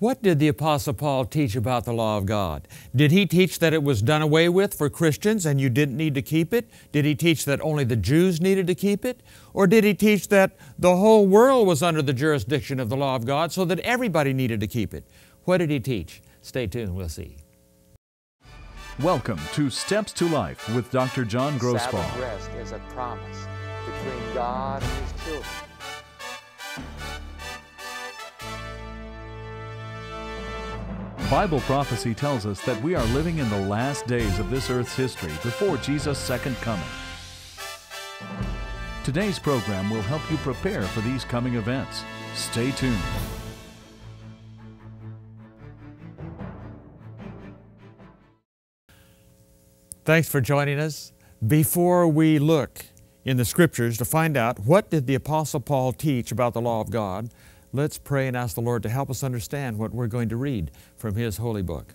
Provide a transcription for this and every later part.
What did the Apostle Paul teach about the law of God? Did he teach that it was done away with for Christians and you didn't need to keep it? Did he teach that only the Jews needed to keep it? Or did he teach that the whole world was under the jurisdiction of the law of God so that everybody needed to keep it? What did he teach? Stay tuned, we'll see. Welcome to Steps to Life with Dr. John Grosboll. Sabbath rest is a promise between God and His children. Bible prophecy tells us that we are living in the last days of this earth's history before Jesus' second coming. Today's program will help you prepare for these coming events. Stay tuned. Thanks for joining us. Before we look in the scriptures to find out what did the apostle Paul teach about the law of God, let's pray and ask the Lord to help us understand what we're going to read from his holy book.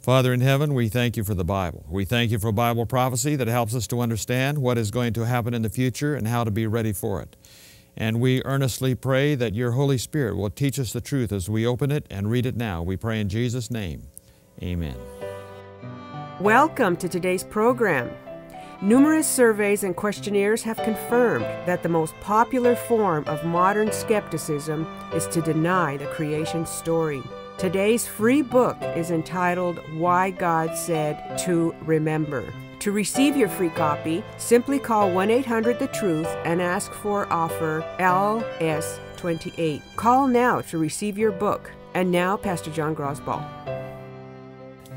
Father in heaven, we thank you for the Bible. We thank you for Bible prophecy that helps us to understand what is going to happen in the future and how to be ready for it. And we earnestly pray that your Holy Spirit will teach us the truth as we open it and read it now. We pray in Jesus' name. Amen. Welcome to today's program. Numerous surveys and questionnaires have confirmed that the most popular form of modern skepticism is to deny the creation story. Today's free book is entitled Why God Said to Remember. To receive your free copy, simply call 1 800 The Truth and ask for offer LS28. Call now to receive your book. And now, Pastor John Grosboll.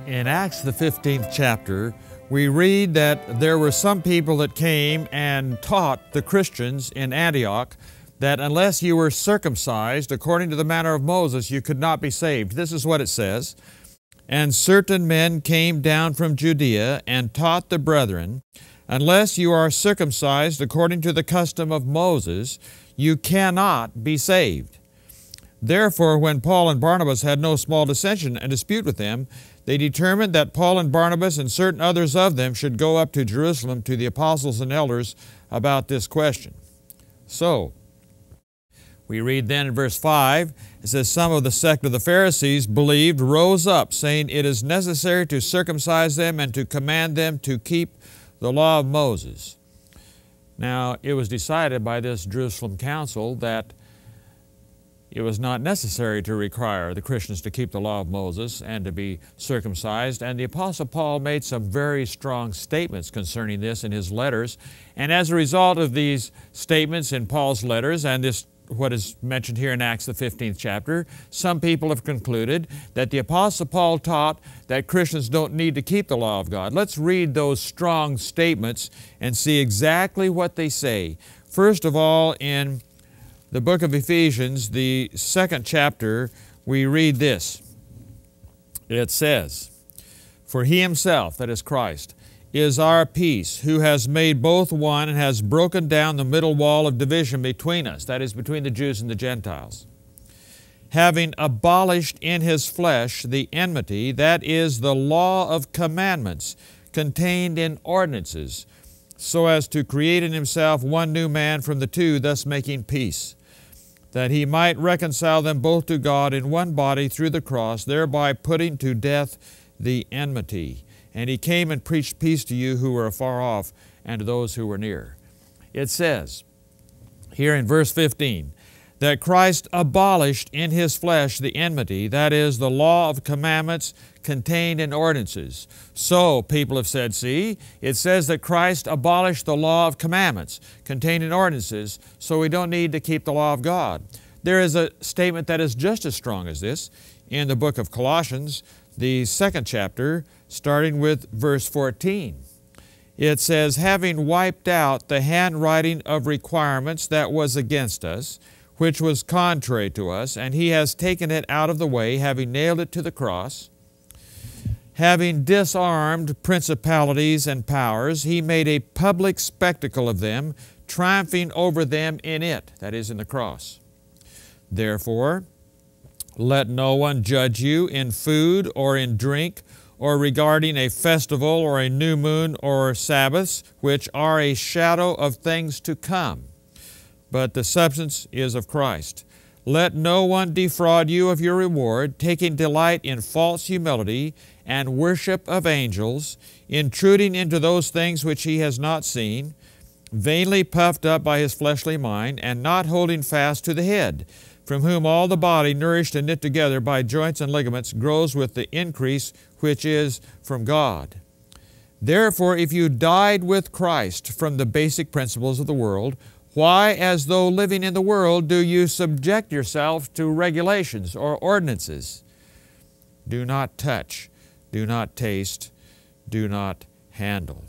In Acts, the 15th chapter, we read that there were some people that came and taught the Christians in Antioch that unless you were circumcised according to the manner of Moses, you could not be saved. This is what it says. And certain men came down from Judea and taught the brethren, Unless you are circumcised according to the custom of Moses, you cannot be saved. Therefore, when Paul and Barnabas had no small dissension and dispute with them, they determined that Paul and Barnabas and certain others of them should go up to Jerusalem to the apostles and elders about this question. So, we read then in verse 5, it says, Some of the sect of the Pharisees believed, rose up, saying, It is necessary to circumcise them and to command them to keep the law of Moses. Now, it was decided by this Jerusalem council that it was not necessary to require the Christians to keep the law of Moses and to be circumcised. And the Apostle Paul made some very strong statements concerning this in his letters. And as a result of these statements in Paul's letters and this what is mentioned here in Acts, the 15th chapter, some people have concluded that the Apostle Paul taught that Christians don't need to keep the law of God. Let's read those strong statements and see exactly what they say. First of all, in the book of Ephesians, the second chapter, we read this. It says, For he himself, that is Christ, is our peace, who has made both one and has broken down the middle wall of division between us, that is, between the Jews and the Gentiles. Having abolished in his flesh the enmity, that is, the law of commandments contained in ordinances, so as to create in himself one new man from the two, thus making peace, that he might reconcile them both to God in one body through the cross, thereby putting to death the enmity and he came and preached peace to you who were afar off and to those who were near. It says here in verse 15 that Christ abolished in his flesh the enmity, that is, the law of commandments contained in ordinances. So, people have said, see, it says that Christ abolished the law of commandments contained in ordinances, so we don't need to keep the law of God. There is a statement that is just as strong as this in the book of Colossians, the second chapter, starting with verse 14. It says, Having wiped out the handwriting of requirements that was against us, which was contrary to us, and he has taken it out of the way, having nailed it to the cross. Having disarmed principalities and powers, he made a public spectacle of them, triumphing over them in it, that is, in the cross. Therefore, let no one judge you in food or in drink or regarding a festival or a new moon or Sabbaths, which are a shadow of things to come, but the substance is of Christ. Let no one defraud you of your reward, taking delight in false humility and worship of angels, intruding into those things which he has not seen, vainly puffed up by his fleshly mind, and not holding fast to the head, from whom all the body, nourished and knit together by joints and ligaments, grows with the increase which is from God. Therefore, if you died with Christ from the basic principles of the world, why, as though living in the world, do you subject yourself to regulations or ordinances? Do not touch, do not taste, do not handle.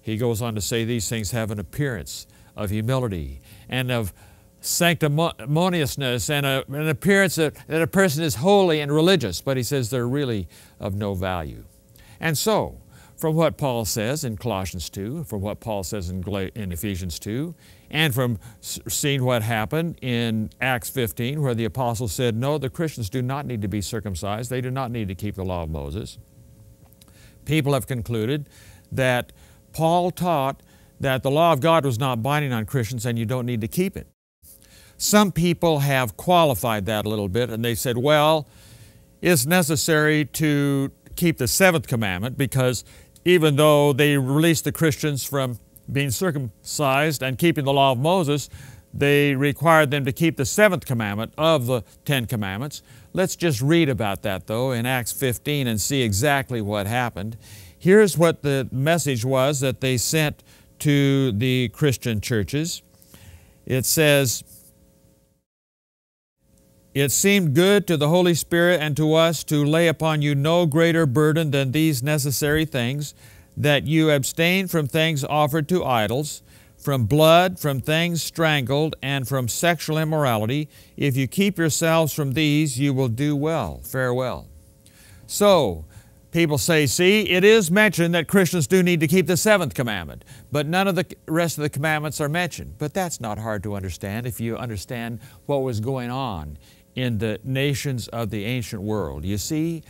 He goes on to say these things have an appearance of humility and of sanctimoniousness and a, an appearance of, that a person is holy and religious, but he says they're really of no value. And so, from what Paul says in Colossians 2, from what Paul says in, in Ephesians 2, and from seeing what happened in Acts 15, where the apostles said, No, the Christians do not need to be circumcised, they do not need to keep the law of Moses. People have concluded that Paul taught that the law of God was not binding on Christians and you don't need to keep it. Some people have qualified that a little bit and they said, well, it's necessary to keep the seventh commandment because even though they released the Christians from being circumcised and keeping the law of Moses, they required them to keep the seventh commandment of the Ten Commandments. Let's just read about that, though, in Acts 15 and see exactly what happened. Here's what the message was that they sent to the Christian churches. It says, It seemed good to the Holy Spirit and to us to lay upon you no greater burden than these necessary things that you abstain from things offered to idols, from blood, from things strangled, and from sexual immorality. If you keep yourselves from these, you will do well. Farewell. So, people say, see, it is mentioned that Christians do need to keep the seventh commandment, but none of the rest of the commandments are mentioned. But that's not hard to understand if you understand what was going on in the nations of the ancient world. You see,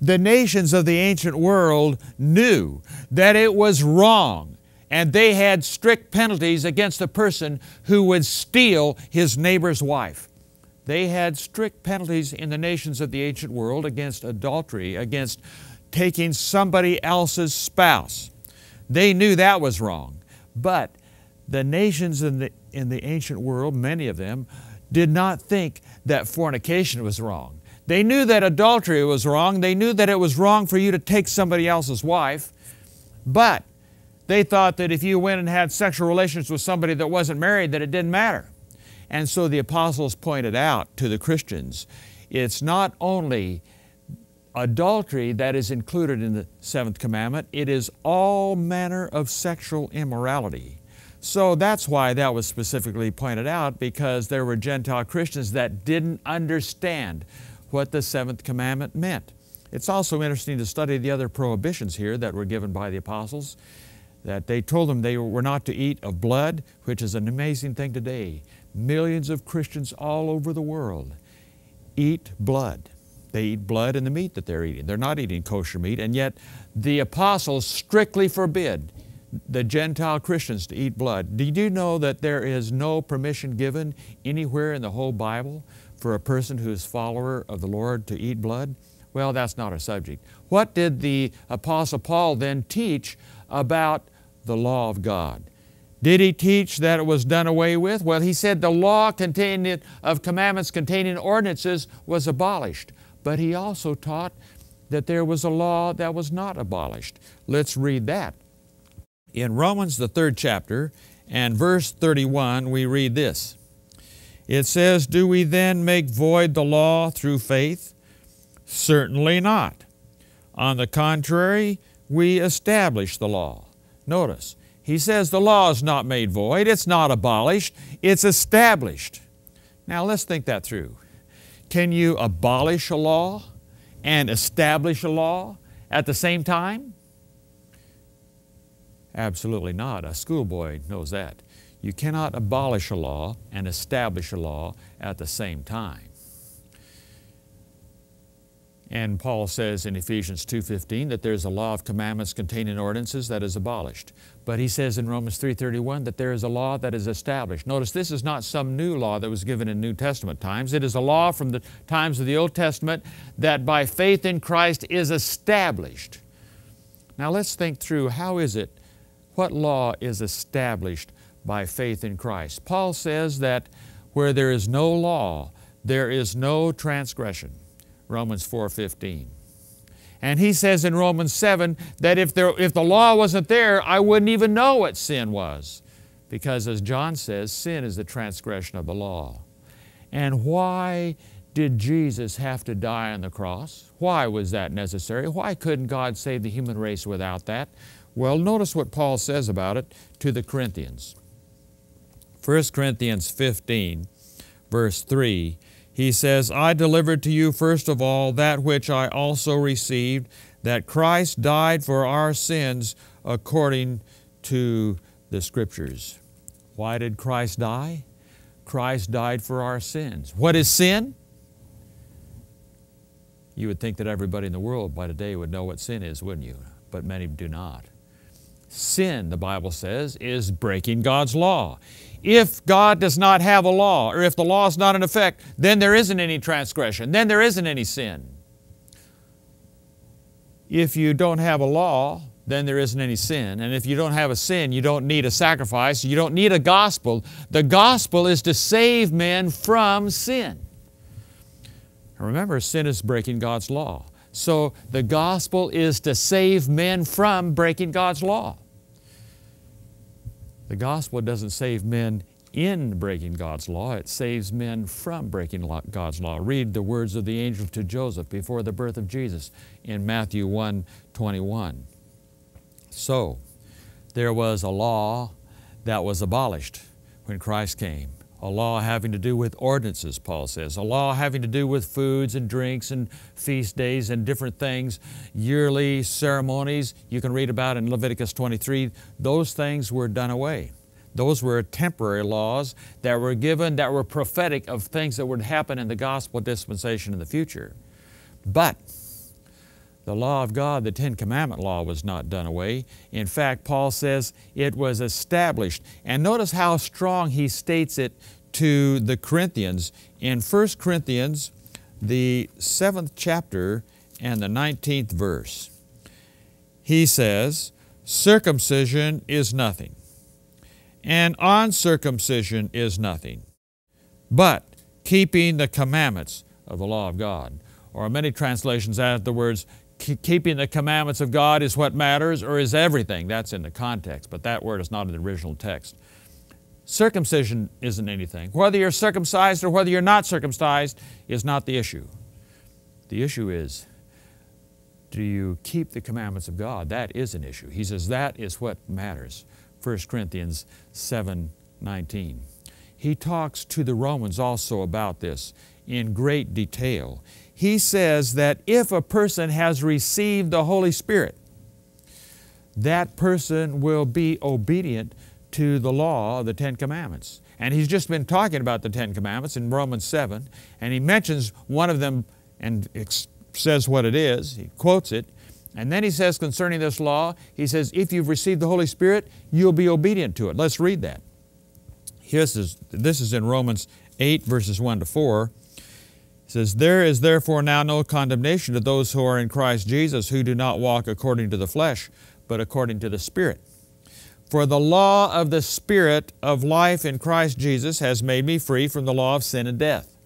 the nations of the ancient world knew that it was wrong and they had strict penalties against a person who would steal his neighbor's wife. They had strict penalties in the nations of the ancient world against adultery, against taking somebody else's spouse. They knew that was wrong. But the nations in the, in the ancient world, many of them, did not think that fornication was wrong. They knew that adultery was wrong. They knew that it was wrong for you to take somebody else's wife. But they thought that if you went and had sexual relations with somebody that wasn't married, that it didn't matter. And so the apostles pointed out to the Christians it's not only adultery that is included in the seventh commandment, it is all manner of sexual immorality. So that's why that was specifically pointed out because there were Gentile Christians that didn't understand what the seventh commandment meant. It's also interesting to study the other prohibitions here that were given by the apostles. That they told them they were not to eat of blood, which is an amazing thing today. Millions of Christians all over the world eat blood. They eat blood in the meat that they're eating. They're not eating kosher meat, and yet the apostles strictly forbid the Gentile Christians to eat blood. Did you know that there is no permission given anywhere in the whole Bible for a person who is follower of the Lord to eat blood? Well, that's not our subject. What did the Apostle Paul then teach about the law of God? Did he teach that it was done away with? Well, he said the law containing of commandments containing ordinances was abolished. But he also taught that there was a law that was not abolished. Let's read that. In Romans, the third chapter, and verse 31, we read this. It says, Do we then make void the law through faith? Certainly not. On the contrary, we establish the law. Notice, he says the law is not made void, it's not abolished, it's established. Now let's think that through. Can you abolish a law and establish a law at the same time? Absolutely not. A schoolboy knows that. You cannot abolish a law and establish a law at the same time. And Paul says in Ephesians 2:15 that there's a law of commandments contained in ordinances that is abolished. But he says in Romans 3:31 that there is a law that is established. Notice this is not some new law that was given in New Testament times. It is a law from the times of the Old Testament that by faith in Christ is established. Now let's think through how is it what law is established by faith in Christ? Paul says that where there is no law, there is no transgression. Romans 4:15. And he says in Romans 7 that if, there, if the law wasn't there, I wouldn't even know what sin was. Because as John says, sin is the transgression of the law. And why did Jesus have to die on the cross? Why was that necessary? Why couldn't God save the human race without that? Well, notice what Paul says about it to the Corinthians. 1 Corinthians 15, verse 3 he says, I delivered to you first of all that which I also received, that Christ died for our sins according to the Scriptures. Why did Christ die? Christ died for our sins. What is sin? You would think that everybody in the world by today would know what sin is, wouldn't you? But many do not. Sin, the Bible says, is breaking God's law. If God does not have a law, or if the law is not in effect, then there isn't any transgression, then there isn't any sin. If you don't have a law, then there isn't any sin. And if you don't have a sin, you don't need a sacrifice, you don't need a gospel. The gospel is to save men from sin. Remember, sin is breaking God's law. So the gospel is to save men from breaking God's law. The gospel doesn't save men in breaking God's law, it saves men from breaking God's law. Read the words of the angel to Joseph before the birth of Jesus in Matthew 1 21. So, there was a law that was abolished when Christ came a law having to do with ordinances, Paul says, a law having to do with foods and drinks and feast days and different things, yearly ceremonies you can read about in Leviticus 23. Those things were done away. Those were temporary laws that were given that were prophetic of things that would happen in the gospel dispensation in the future. But the law of God, the Ten Commandment law, was not done away. In fact, Paul says it was established. And notice how strong he states it to the Corinthians. In 1 Corinthians, the seventh chapter and the 19th verse, he says, Circumcision is nothing, and uncircumcision is nothing, but keeping the commandments of the law of God. Or many translations add the words, keeping the commandments of God is what matters or is everything. That's in the context, but that word is not in the original text. Circumcision isn't anything. Whether you're circumcised or whether you're not circumcised is not the issue. The issue is do you keep the commandments of God? That is an issue. He says that is what matters. 1 Corinthians 7 19. He talks to the Romans also about this in great detail he says that if a person has received the Holy Spirit, that person will be obedient to the law of the Ten Commandments. And he's just been talking about the Ten Commandments in Romans 7, and he mentions one of them and says what it is. He quotes it. And then he says concerning this law, he says, if you've received the Holy Spirit, you'll be obedient to it. Let's read that. This is, this is in Romans 8, verses 1 to 4 says, There is therefore now no condemnation to those who are in Christ Jesus, who do not walk according to the flesh, but according to the Spirit. For the law of the Spirit of life in Christ Jesus has made me free from the law of sin and death.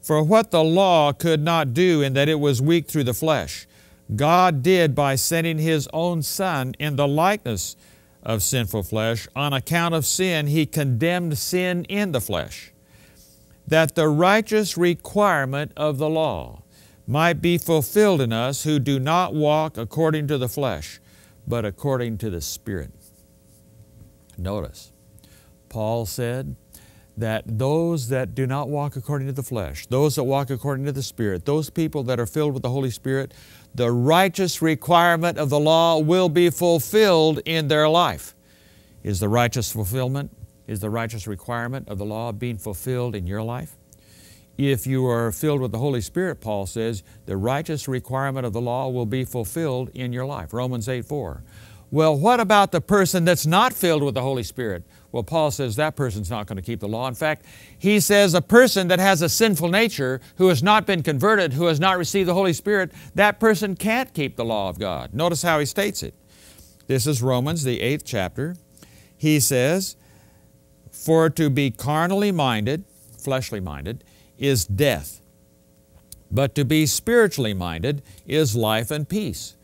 For what the law could not do in that it was weak through the flesh, God did by sending His own Son in the likeness of sinful flesh. On account of sin, He condemned sin in the flesh that the righteous requirement of the law might be fulfilled in us who do not walk according to the flesh, but according to the Spirit. Notice, Paul said that those that do not walk according to the flesh, those that walk according to the Spirit, those people that are filled with the Holy Spirit, the righteous requirement of the law will be fulfilled in their life. Is the righteous fulfillment is the righteous requirement of the law being fulfilled in your life? if you are filled with the Holy Spirit, Paul says, the righteous requirement of the law will be fulfilled in your life. Romans 8 4. Well, what about the person that's not filled with the Holy Spirit? Well, Paul says that person's not going to keep the law. In fact, he says a person that has a sinful nature, who has not been converted, who has not received the Holy Spirit, that person can't keep the law of God. Notice how he states it. This is Romans, the eighth chapter. He says, For to be carnally minded, fleshly minded, is death, but to be spiritually minded is life and peace.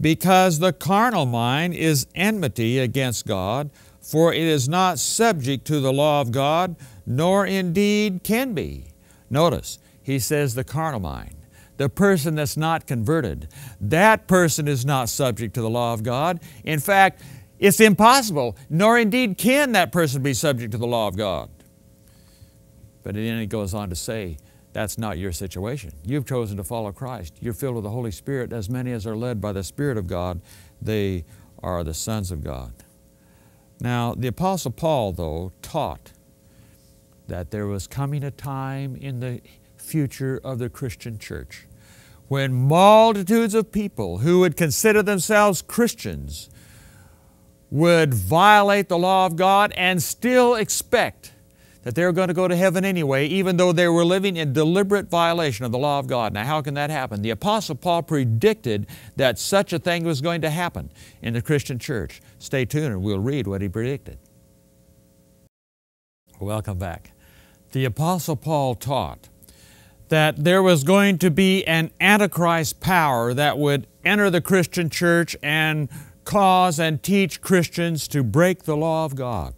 Because the carnal mind is enmity against God, for it is not subject to the law of God, nor indeed can be. Notice, he says the carnal mind. The person that's not converted, that person is not subject to the law of God. In fact, it's impossible, nor indeed can that person be subject to the law of God. But then he goes on to say, that's not your situation. You've chosen to follow Christ. You're filled with the Holy Spirit. As many as are led by the Spirit of God, they are the sons of God. Now, the Apostle Paul, though, taught that there was coming a time in the future of the Christian church when multitudes of people who would consider themselves Christians would violate the law of God and still expect that they're going to go to heaven anyway, even though they were living in deliberate violation of the law of God. Now, how can that happen? The Apostle Paul predicted that such a thing was going to happen in the Christian church. Stay tuned and we'll read what he predicted. Welcome back. The Apostle Paul taught that there was going to be an Antichrist power that would enter the Christian church and cause and teach Christians to break the law of God.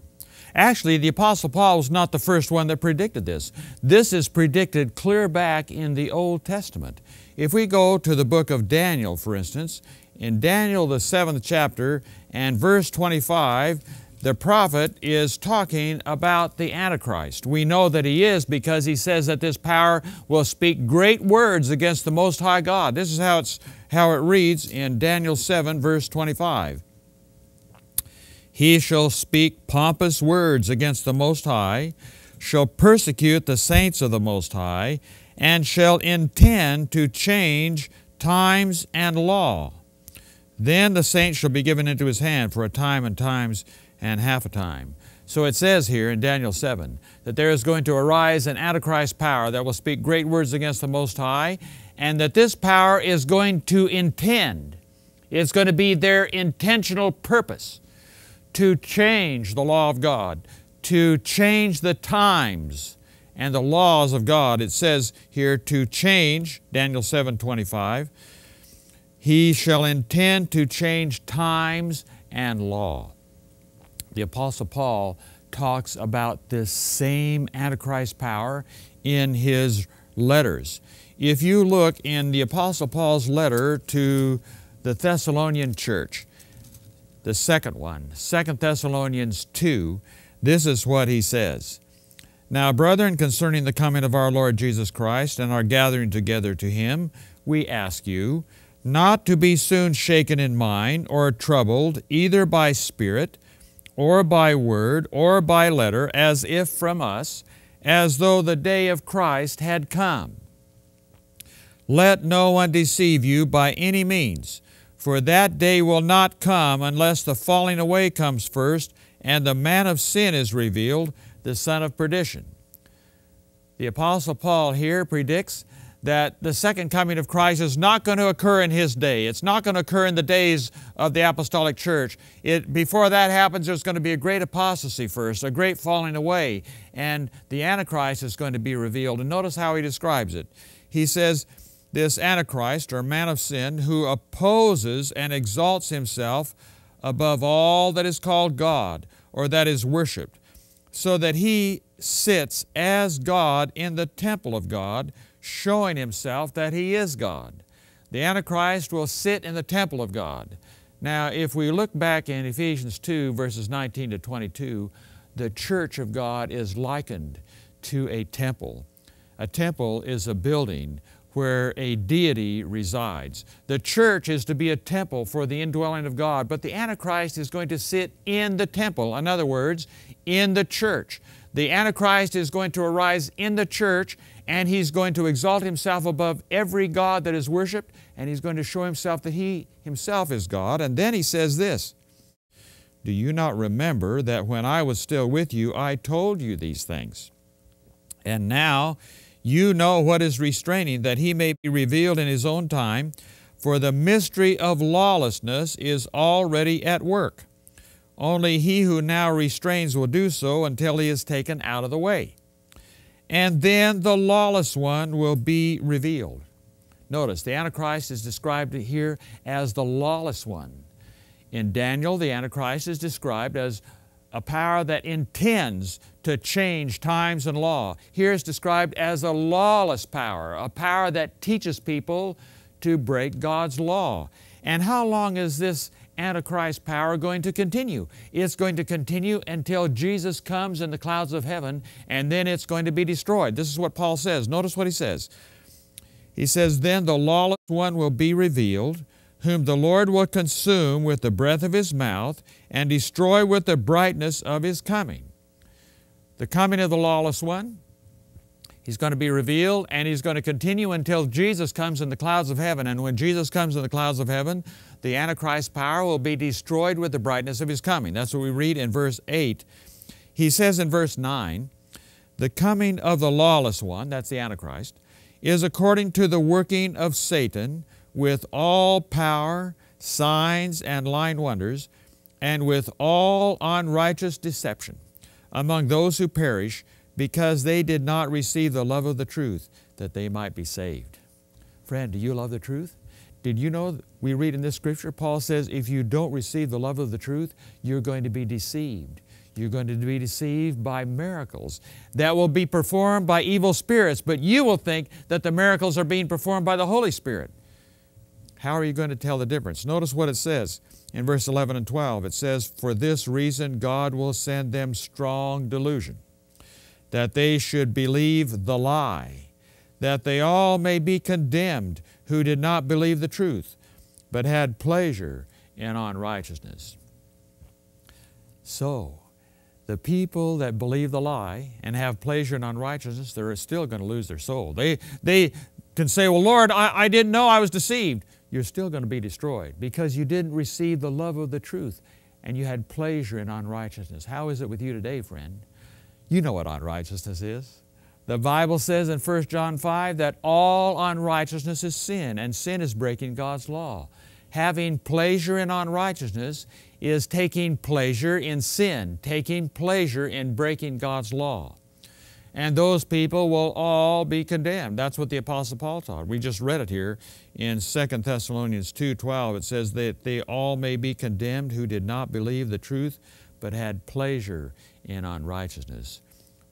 Actually, the Apostle Paul was not the first one that predicted this. This is predicted clear back in the Old Testament. If we go to the book of Daniel, for instance, in Daniel, the seventh chapter, and verse 25, the prophet is talking about the Antichrist. We know that he is because he says that this power will speak great words against the Most High God. This is how, it's, how it reads in Daniel 7, verse 25. He shall speak pompous words against the Most High, shall persecute the saints of the Most High, and shall intend to change times and law. Then the saints shall be given into his hand for a time and times and half a time. So it says here in Daniel 7 that there is going to arise an Antichrist power that will speak great words against the Most High, and that this power is going to intend, it's going to be their intentional purpose to change the law of God, to change the times and the laws of God. It says here to change, Daniel 7 25, he shall intend to change times and law. The Apostle Paul talks about this same Antichrist power in his letters. If you look in the Apostle Paul's letter to the Thessalonian church, the second one, 2 Thessalonians 2, this is what he says. Now, brethren, concerning the coming of our Lord Jesus Christ and our gathering together to Him, we ask you not to be soon shaken in mind or troubled either by spirit or by word or by letter, as if from us, as though the day of Christ had come. Let no one deceive you by any means for that day will not come unless the falling away comes first and the man of sin is revealed, the son of perdition. The Apostle Paul here predicts that the second coming of Christ is not going to occur in his day. It's not going to occur in the days of the apostolic church. It, before that happens, there's going to be a great apostasy first, a great falling away, and the Antichrist is going to be revealed. And notice how he describes it. He says, this Antichrist, or man of sin, who opposes and exalts himself above all that is called God or that is worshiped, so that he sits as God in the temple of God, showing himself that he is God. The Antichrist will sit in the temple of God. Now, if we look back in Ephesians 2, verses 19 to 22, the church of God is likened to a temple. A temple is a building where a deity resides. The church is to be a temple for the indwelling of God, but the Antichrist is going to sit in the temple. In other words, in the church. the Antichrist is going to arise in the church and he's going to exalt himself above every God that is worshiped and he's going to show himself that he himself is God. And then he says this Do you not remember that when I was still with you, I told you these things? And now you know what is restraining, that he may be revealed in his own time, for the mystery of lawlessness is already at work. Only he who now restrains will do so until he is taken out of the way. And then the lawless one will be revealed. Notice, the Antichrist is described here as the lawless one. In Daniel, the Antichrist is described as a power that intends to change times and law. Here is described as a lawless power, a power that teaches people to break God's law. And how long is this Antichrist power going to continue? It's going to continue until Jesus comes in the clouds of heaven, and then it's going to be destroyed. This is what Paul says. Notice what he says. He says, Then the lawless one will be revealed whom the Lord will consume with the breath of his mouth and destroy with the brightness of his coming. The coming of the lawless one, he's going to be revealed and he's going to continue until Jesus comes in the clouds of heaven. And when Jesus comes in the clouds of heaven, the Antichrist power will be destroyed with the brightness of his coming. That's what we read in verse 8. He says in verse 9, The coming of the lawless one, that's the Antichrist, is according to the working of Satan with all power, signs, and lying wonders, and with all unrighteous deception among those who perish, because they did not receive the love of the truth, that they might be saved. Friend, do you love the truth? Did you know we read in this scripture, Paul says, if you don't receive the love of the truth, you're going to be deceived. You're going to be deceived by miracles that will be performed by evil spirits, but you will think that the miracles are being performed by the Holy Spirit. How are you going to tell the difference? Notice what it says in verse 11 and 12. It says, For this reason God will send them strong delusion, that they should believe the lie, that they all may be condemned who did not believe the truth, but had pleasure in unrighteousness. So, the people that believe the lie and have pleasure in unrighteousness, they're still going to lose their soul. They, they can say, Well, Lord, I, I didn't know I was deceived you're still going to be destroyed because you didn't receive the love of the truth and you had pleasure in unrighteousness. How is it with you today, friend? You know what unrighteousness is. The Bible says in 1 John 5 that all unrighteousness is sin, and sin is breaking God's law. Having pleasure in unrighteousness is taking pleasure in sin, taking pleasure in breaking God's law and those people will all be condemned. That's what the Apostle Paul taught. We just read it here in 2 Thessalonians 2.12. It says that they all may be condemned who did not believe the truth, but had pleasure in unrighteousness.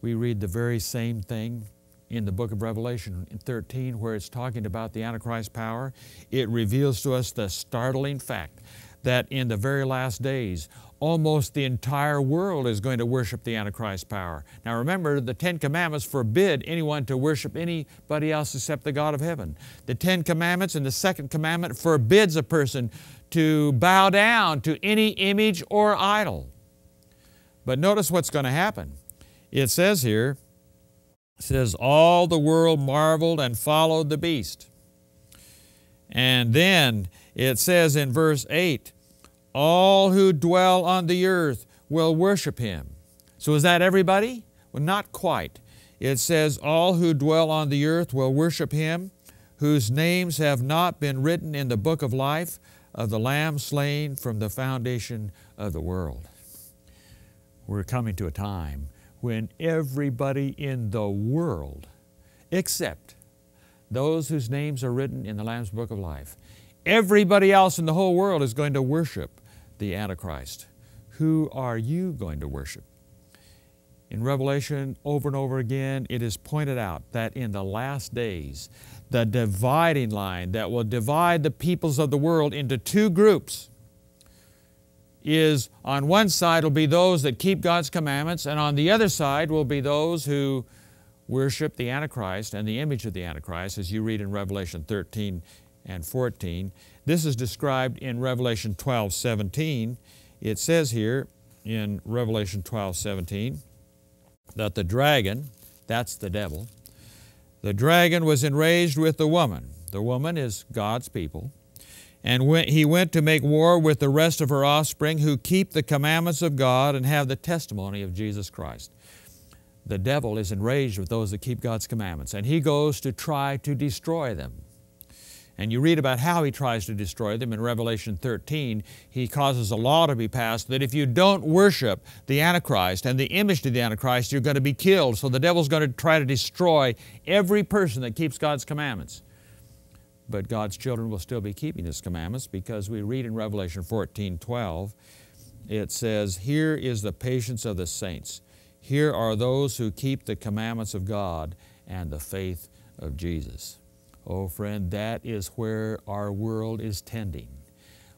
We read the very same thing in the book of Revelation 13 where it's talking about the Antichrist power. It reveals to us the startling fact that in the very last days, almost the entire world is going to worship the Antichrist power. Now remember, the Ten Commandments forbid anyone to worship anybody else except the God of heaven. The Ten Commandments and the Second Commandment forbids a person to bow down to any image or idol. But notice what's going to happen. It says here, it says, All the world marveled and followed the beast. And then it says in verse 8, all who dwell on the earth will worship him. So is that everybody? Well, not quite. It says, All who dwell on the earth will worship him, whose names have not been written in the book of life of the Lamb slain from the foundation of the world. We're coming to a time when everybody in the world, except those whose names are written in the Lamb's book of life, everybody else in the whole world is going to worship the Antichrist. Who are you going to worship? In Revelation, over and over again, it is pointed out that in the last days, the dividing line that will divide the peoples of the world into two groups is on one side will be those that keep God's commandments, and on the other side will be those who worship the Antichrist and the image of the Antichrist, as you read in Revelation 13 and 14. This is described in Revelation 12 17. It says here in Revelation 12 17, that the dragon, that's the devil, the dragon was enraged with the woman. The woman is God's people. And when he went to make war with the rest of her offspring who keep the commandments of God and have the testimony of Jesus Christ. The devil is enraged with those that keep God's commandments, and he goes to try to destroy them. And you read about how he tries to destroy them in Revelation 13. He causes a law to be passed that if you don't worship the Antichrist and the image of the Antichrist, you're going to be killed. So the devil's going to try to destroy every person that keeps God's commandments. But God's children will still be keeping His commandments because we read in Revelation 14 12, it says, Here is the patience of the saints. Here are those who keep the commandments of God and the faith of Jesus. Oh, friend, that is where our world is tending.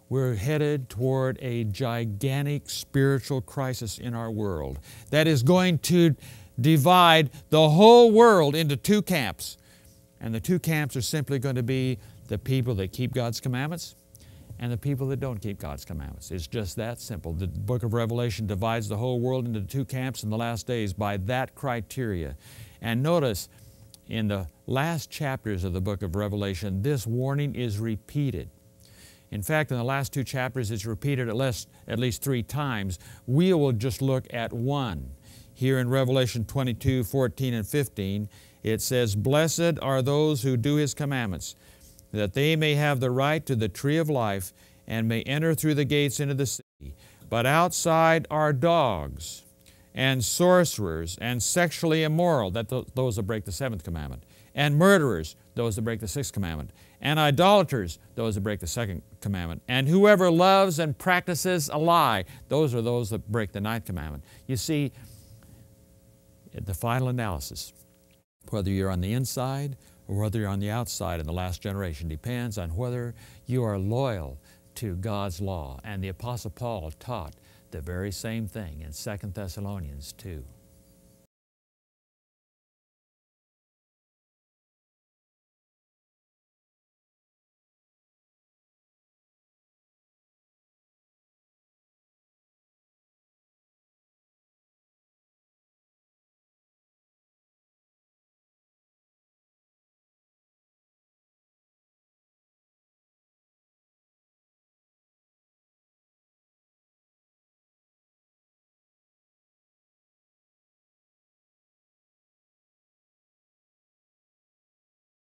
We're headed toward a gigantic spiritual crisis in our world that is going to divide the whole world into two camps. And the two camps are simply going to be the people that keep God's commandments and the people that don't keep God's commandments. It's just that simple. The book of Revelation divides the whole world into two camps in the last days by that criteria. And notice, in the last chapters of the book of Revelation, this warning is repeated. In fact, in the last two chapters, it's repeated at least, at least three times. We will just look at one. Here in Revelation 22, 14, and 15, it says, Blessed are those who do His commandments, that they may have the right to the tree of life and may enter through the gates into the city. But outside are dogs and sorcerers and sexually immoral, that th- those that break the seventh commandment, and murderers, those that break the sixth commandment, and idolaters, those that break the second commandment, and whoever loves and practices a lie, those are those that break the ninth commandment. You see, the final analysis, whether you're on the inside or whether you're on the outside in the last generation, depends on whether you are loyal to God's law. And the Apostle Paul taught the very same thing in 2 Thessalonians 2.